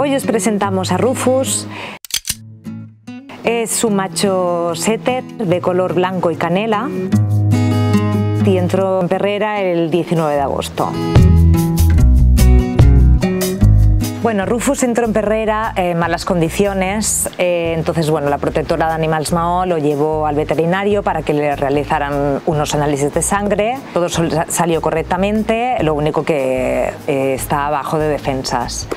Hoy os presentamos a Rufus. Es un macho setter de color blanco y canela y entró en Perrera el 19 de agosto. Bueno, Rufus entró en Perrera en malas condiciones, eh, entonces bueno, la protectora de Animals Mao lo llevó al veterinario para que le realizaran unos análisis de sangre. Todo salió correctamente, lo único que eh, está bajo de defensas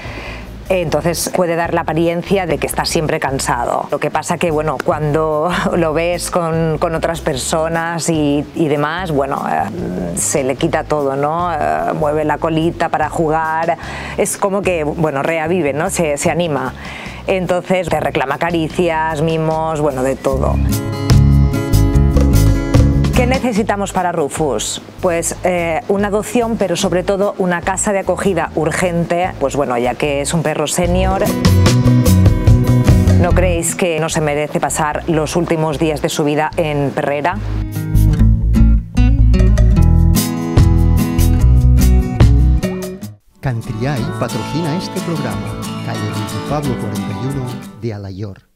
entonces puede dar la apariencia de que está siempre cansado. Lo que pasa que, bueno, cuando lo ves con, con otras personas y, y, demás, bueno, eh, se le quita todo, ¿no? Eh, mueve la colita para jugar, es como que, bueno, reavive, ¿no? Se, se anima. Entonces te reclama caricias, mimos, bueno, de todo. ¿Qué necesitamos para Rufus? Pues eh, una adopción, pero sobre todo una casa de acogida urgente, pues bueno, ya que es un perro senior. ¿No creéis que no se merece pasar los últimos días de su vida en Perrera? Cantriay patrocina este programa, calle Pablo 41 de Alayor.